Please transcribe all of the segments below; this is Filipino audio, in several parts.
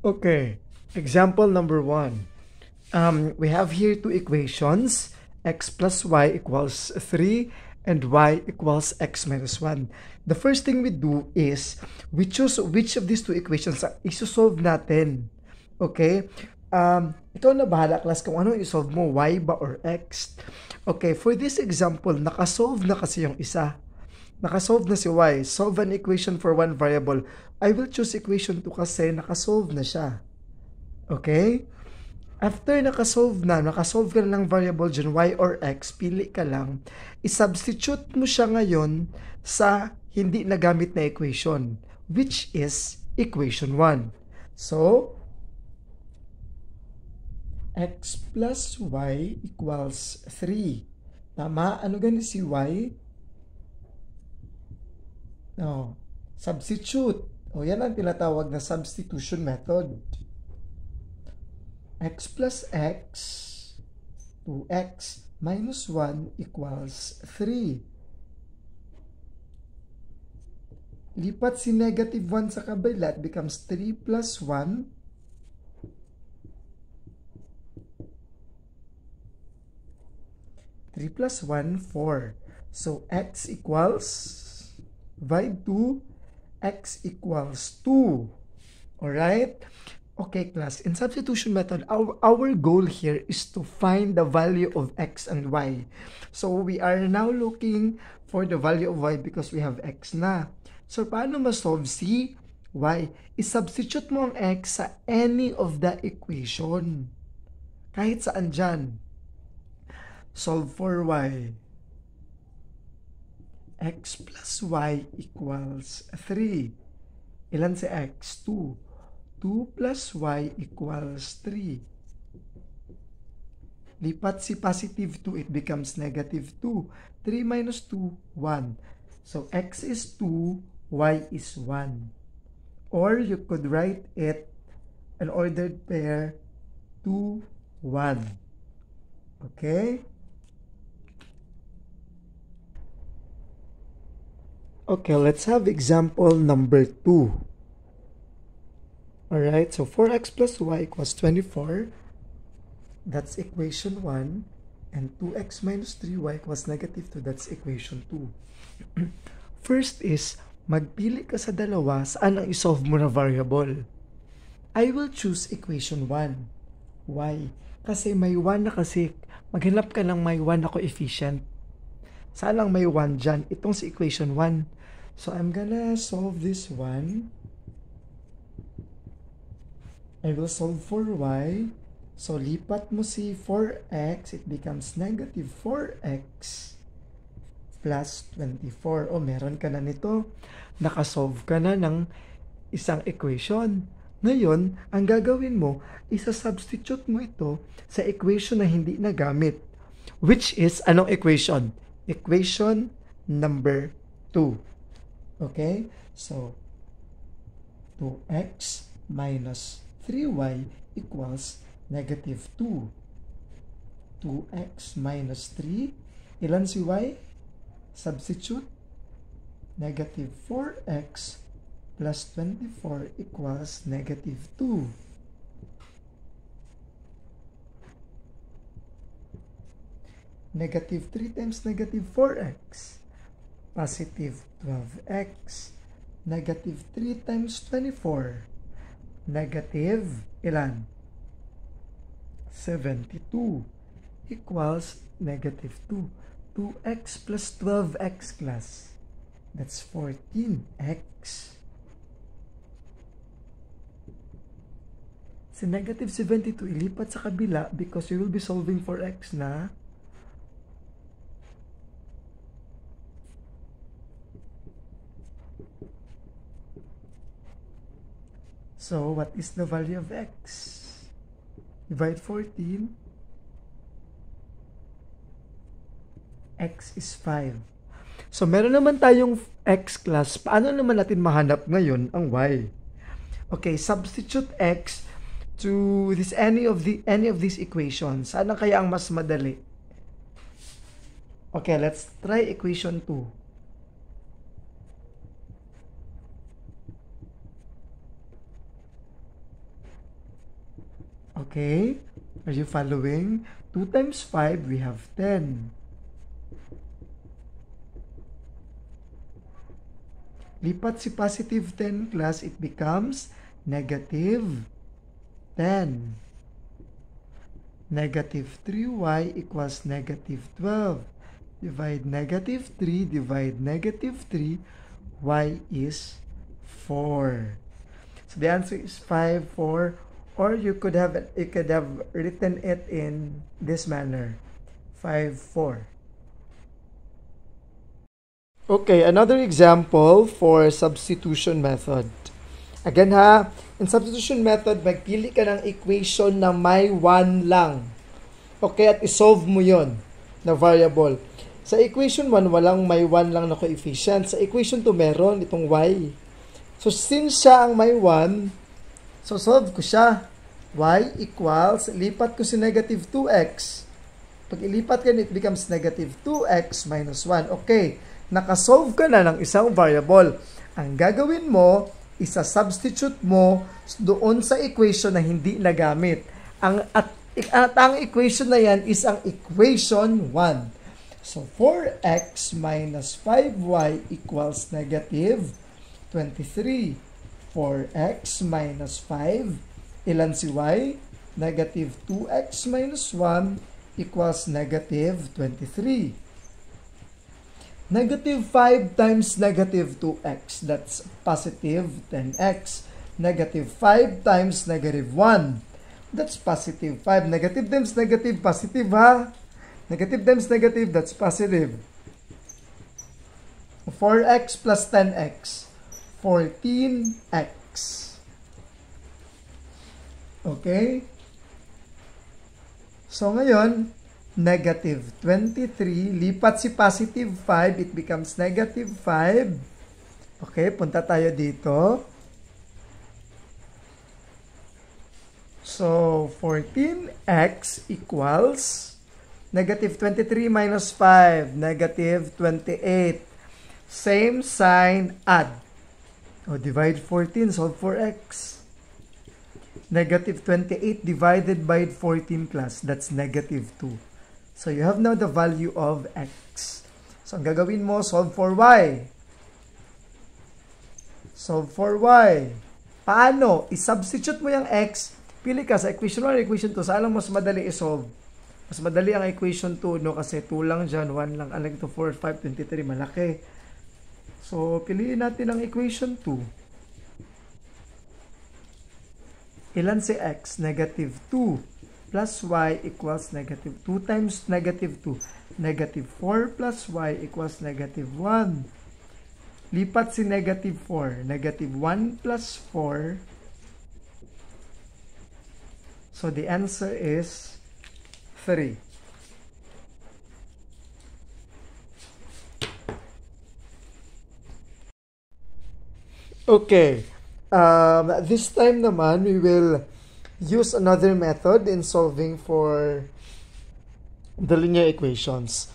Okay, example number one. Um, we have here two equations, x plus y equals 3 and y equals x minus 1. The first thing we do is, we choose which of these two equations isosolve natin. Okay? Um, ikaw na bahala class kung ano isolve mo, y ba or x. Okay, for this example, nakasolve na kasi yung isa. Nakasolve na si y. Solve an equation for one variable. I will choose equation 2 kasi nakasolve na siya. Okay? After nakasolve na, nakasolve ka na ng variable dyan, y or x, pili ka lang, isubstitute mo siya ngayon sa hindi nagamit na equation, which is equation 1. So, x plus y equals 3. Tama? Ano gani si y? No. Substitute. O yan ang tinatawag na substitution method. x plus x 2x minus 1 equals 3. Lipat si negative 1 sa kabila, it becomes 3 plus 1. Three plus 1, 4. So, x equals divide 2, x equals 2. Alright? Okay, class. In substitution method, our, our goal here is to find the value of x and y. So, we are now looking for the value of y because we have x na. So, paano ma-solve si y? I-substitute mo ang x sa any of the equation. Kahit saan dyan. Solve for y x plus y equals 3. Ilan si x? 2. 2 plus y equals 3. Lipat si positive 2, it becomes negative 2. 3 minus 2, 1. So, x is 2, y is 1. Or you could write it an ordered pair 2, 1. Okay? Okay, let's have example number 2. Alright, so 4x plus y equals 24. That's equation 1. And 2x minus 3y equals negative 2. That's equation 2. First is, magpili ka sa dalawa saan ang isolve mo na variable. I will choose equation 1. Why? Kasi may 1 na kasi, maghanap ka ng may 1 na coefficient. Saan lang may 1 dyan? Itong si equation 1 So I'm gonna solve this one. I will solve for y. So lipat mo si 4x, it becomes negative 4x plus 24. O, meron ka na nito. Nakasolve ka na ng isang equation. Ngayon, ang gagawin mo, isa-substitute mo ito sa equation na hindi nagamit. Which is, anong equation? Equation number 2. Okay? So, 2x minus 3y equals negative 2. 2x minus 3. Ilan si y? Substitute. Negative 4x plus 24 equals negative 2. Negative 3 times negative 4x positive 12x, negative 3 times 24, negative ilan? 72 equals negative 2. 2x plus 12x class. That's 14x. Si negative 72, ilipat sa kabila because you will be solving for x na So, what is the value of x? Divide 14. x is 5. So, meron naman tayong x class. Paano naman natin mahanap ngayon ang y? Okay, substitute x to this any of the any of these equations. Ano kaya ang mas madali? Okay, let's try equation 2. Okay? Are you following? 2 times 5, we have 10. Lipat si positive 10 class, it becomes negative 10. Negative 3y equals negative 12. Divide negative 3, divide negative 3, y is 4. So the answer is 5, 4, or you could have you could have written it in this manner, 5, 4. Okay, another example for substitution method. Again ha, in substitution method, magpili ka ng equation na may 1 lang. Okay, at isolve mo yon na variable. Sa equation 1, walang may 1 lang na coefficient. Sa equation 2, meron itong y. So, since siya ang may 1, so solve ko siya. Y equals, lipat ko si negative 2x. Pag ilipat ka, it becomes negative 2x minus 1. Okay nakasolve ka na ng isang variable. Ang gagawin mo, isa-substitute mo doon sa equation na hindi nagamit. Ang, at, at ang equation na yan is ang equation 1. So, 4x minus 5y equals negative 23. 4x minus 5, ilan si y? Negative 2x minus 1 equals negative 23. Negative 5 times negative 2x, that's positive 10x. Negative 5 times negative 1, that's positive 5. Negative times negative, positive ha? Negative times negative, that's positive. 4x plus 10x, 14x. Okay? So ngayon, negative 23. Lipat si positive 5, it becomes negative 5. Okay, punta tayo dito. So, 14x equals negative 23 minus 5, negative 28. Same sign, add. O, divide 14, solve for x. Negative 28 divided by 14 plus, that's negative 2. So, you have now the value of x. So, ang gagawin mo, solve for y. Solve for y. Paano? I-substitute mo yung x. Pili ka sa equation 1 equation 2. Saan lang mas madali i-solve? Mas madali ang equation 2, no? Kasi 2 lang dyan, 1 lang. Alag ito, 4, 5, 23. Malaki. So, piliin natin ang equation 2. Ilan si x? Negative 2 plus y equals negative 2 times negative 2. Negative 4 plus y equals negative 1. Lipat si negative 4. Negative 1 plus 4. So the answer is 3. Okay. Um, this time naman, we will use another method in solving for the linear equations.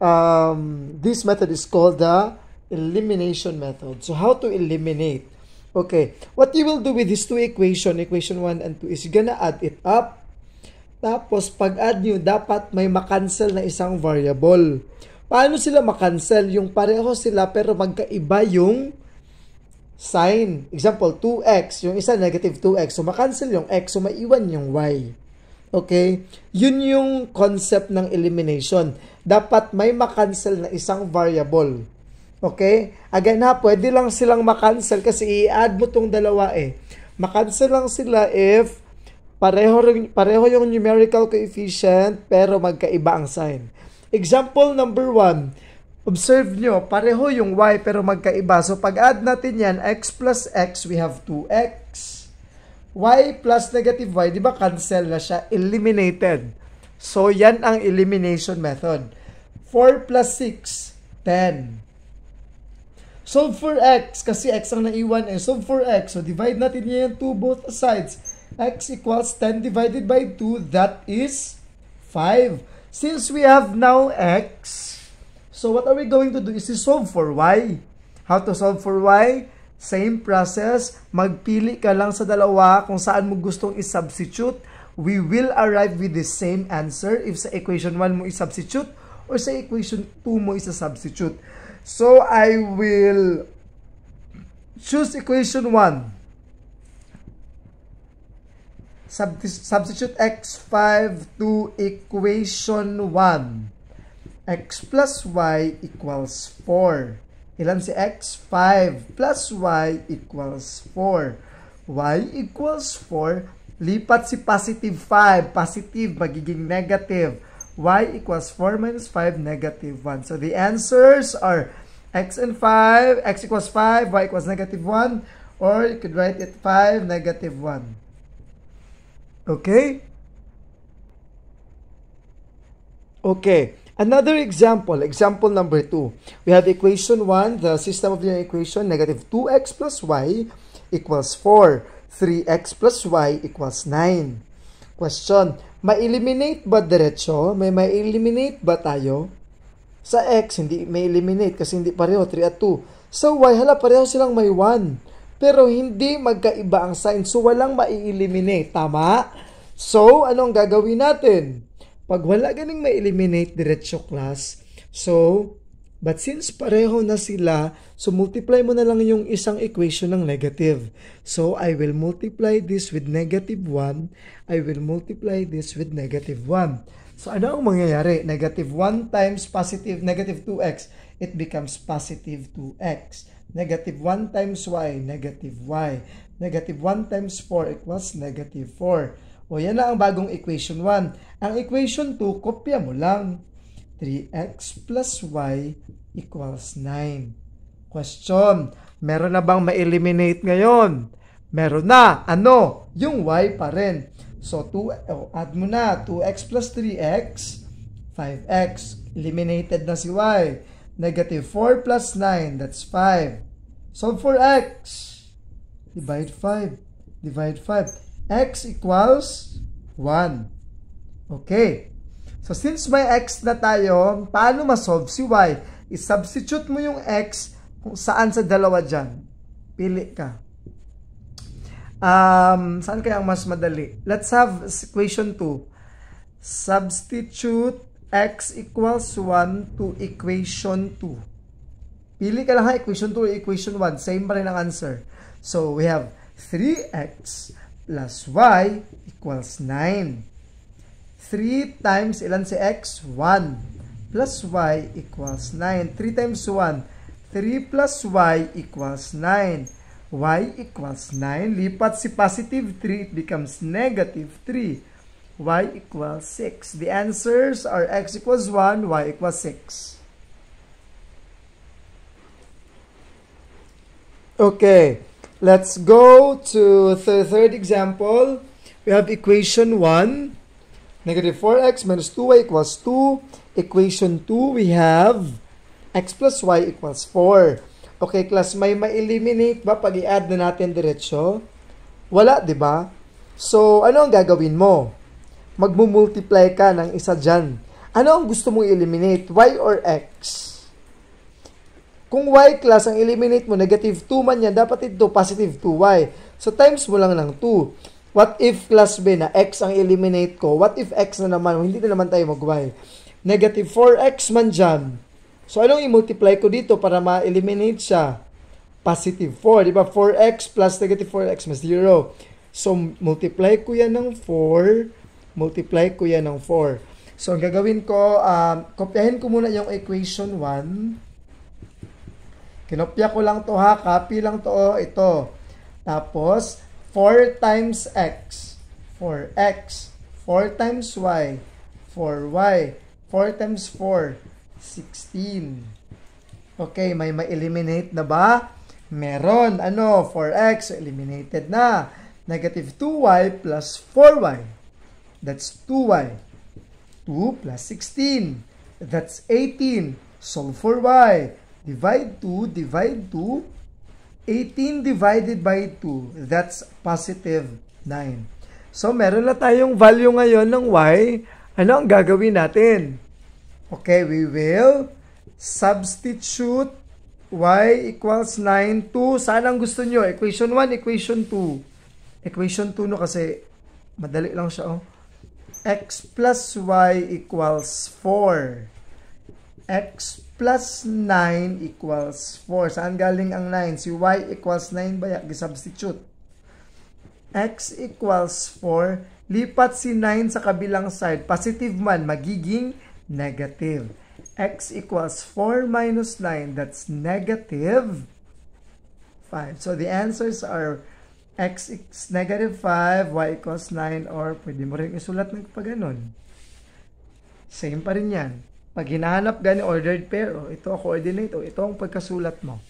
Um, this method is called the elimination method. So how to eliminate? Okay, what you will do with these two equation, equation 1 and 2, is you're gonna add it up. Tapos, pag-add nyo, dapat may makancel na isang variable. Paano sila makancel? Yung pareho sila pero magkaiba yung sign. Example, 2x. Yung isa, negative 2x. So, makancel yung x. So, maiwan yung y. Okay? Yun yung concept ng elimination. Dapat may makancel na isang variable. Okay? Again ha, pwede lang silang makancel kasi i-add mo tong dalawa eh. Makancel lang sila if pareho, pareho yung numerical coefficient pero magkaiba ang sign. Example number 1 Observe nyo, pareho yung y pero magkaiba. So pag add natin yan, x plus x, we have 2x. y plus negative y, di ba cancel na siya? Eliminated. So yan ang elimination method. 4 plus 6, 10. Solve for x, kasi x ang naiwan eh. Solve for x. So divide natin yan to both sides. x equals 10 divided by 2, that is 5. Since we have now x, So what are we going to do is to solve for y. How to solve for y? Same process. Magpili ka lang sa dalawa kung saan mo gustong i-substitute. we will arrive with the same answer if sa equation 1 mo i-substitute or sa equation 2 mo isa-substitute. So, I will choose equation 1. Sub substitute x5 to equation 1. X plus y equals 4. Ilan si x? 5 plus y equals 4. y equals 4. Lipat si positive 5. Positive, magiging negative. y equals 4 minus 5, negative 1. So the answers are x and 5, x equals 5, y equals negative 1, or you could write it 5, negative 1. Okay? Okay. Another example, example number 2. We have equation 1, the system of linear equation, negative 2x plus y equals 4. 3x plus y equals 9. Question, ma-eliminate ba diretso? May ma-eliminate ba tayo? Sa x, hindi may eliminate kasi hindi pareho, 3 at 2. Sa y, hala, pareho silang may 1. Pero hindi magkaiba ang sign, so walang ma-eliminate. Tama? So, ano ang gagawin natin? Pag wala ganing may eliminate diretso class, so, but since pareho na sila, so multiply mo na lang yung isang equation ng negative. So, I will multiply this with negative 1. I will multiply this with negative 1. So, ano ang mangyayari? Negative 1 times positive negative 2x, it becomes positive 2x. Negative 1 times y, negative y. Negative 1 times 4 equals negative 4. O yan na ang bagong equation 1. Ang equation 2, kopya mo lang. 3x plus y equals 9. Question, meron na bang ma-eliminate ngayon? Meron na. Ano? Yung y pa rin. So, 2, oh, add mo na. 2x plus 3x, 5x. Eliminated na si y. Negative 4 plus 9, that's 5. Solve for x. Divide 5. Divide 5 x equals 1. Okay. So, since may x na tayo, paano masolve si y? I-substitute mo yung x kung saan sa dalawa dyan. Pili ka. Um, saan kaya ang mas madali? Let's have equation 2. Substitute x equals 1 to equation 2. Pili ka lang ha, equation 2 or equation 1. Same pa rin ang answer. So, we have 3x plus y equals 9. 3 times ilan si x? 1. Plus y equals 9. 3 times 1. 3 plus y equals 9. y equals 9. Lipat si positive 3, it becomes negative 3. y equals 6. The answers are x equals 1, y equals 6. Okay. Let's go to the third example. We have equation 1. Negative 4x minus 2y equals 2. Equation 2, we have x plus y equals 4. Okay, class, may ma-eliminate ba pag i-add na natin diretsyo? Wala, di ba? So, ano ang gagawin mo? Magmumultiply ka ng isa dyan. Ano ang gusto mong eliminate? Y or x? Kung y class ang eliminate mo, negative 2 man yan, dapat ito positive 2y. So times mo lang ng 2. What if class B na x ang eliminate ko? What if x na naman? Hindi na naman tayo mag-y. Negative 4x man dyan. So anong i-multiply ko dito para ma-eliminate siya? Positive 4. Di ba? 4x plus negative 4x mas 0. So multiply ko yan ng 4. Multiply ko yan ng 4. So ang gagawin ko, um, kopyahin ko muna yung equation 1. Kinopya ko lang to ha, copy lang to oh, ito. Tapos, 4 times x. 4x. 4 times y. 4y. 4 times 4. 16. Okay, may ma-eliminate na ba? Meron. Ano? 4x. Eliminated na. Negative 2y plus 4y. That's 2y. 2 plus 16. That's 18. Solve for y. Divide 2, divide 2. 18 divided by 2, that's positive 9. So, meron na tayong value ngayon ng y. Ano ang gagawin natin? Okay, we will substitute y equals 9 to, saan ang gusto nyo? Equation 1, equation 2. Equation 2 no kasi Madali lang siya, oh. x plus y equals 4. x plus 9 equals 4. Saan galing ang 9? Si y equals 9 ba? Gisubstitute. x equals 4. Lipat si 9 sa kabilang side. Positive man, magiging negative. x equals 4 minus 9. That's negative 5. So the answers are x is negative 5, y equals 9, or pwede mo rin isulat ng pag ganun. Same pa rin yan. Pag hinahanap gani ordered pair, oh, ito ang coordinate, oh, ito ang pagkasulat mo.